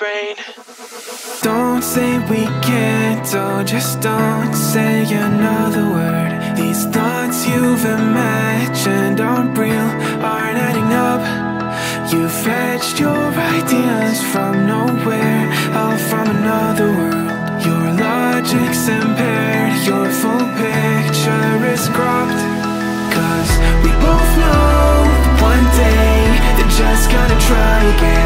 brain. Don't say we can't, oh, just don't say another word. These thoughts you've imagined aren't real, aren't adding up. You fetched your ideas from nowhere, all from another world. Your logic's impaired, your full picture is cropped. Cause we both know one day they're just gonna try again.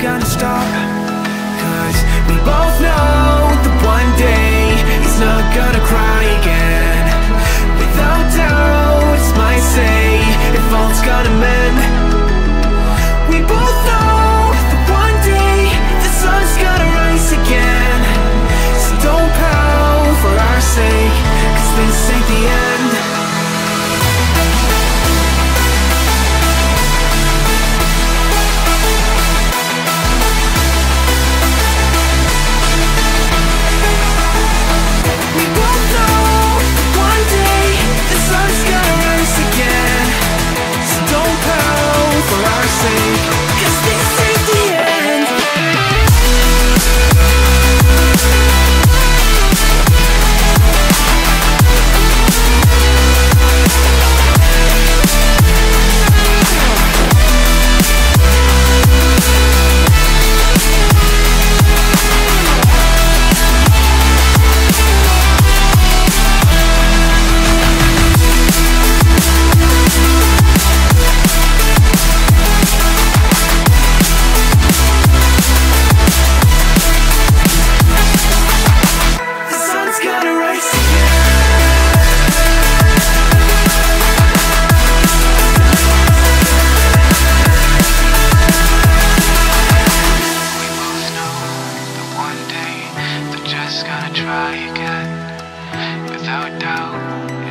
Gonna stop. Cause we both know that one day he's not gonna cry again.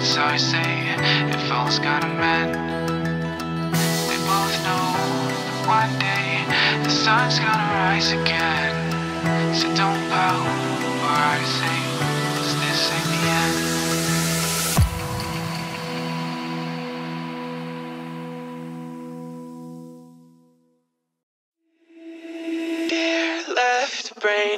It's I say if all's gonna mend. We both know that one day the sun's gonna rise again. So don't pout for our sake, brain.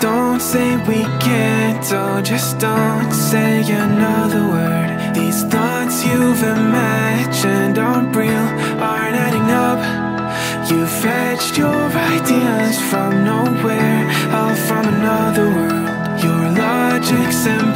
Don't say we can't, oh, just don't say another word. These thoughts you've imagined aren't real, aren't adding up. You fetched your ideas from nowhere, all from another world. Your logic's impaired,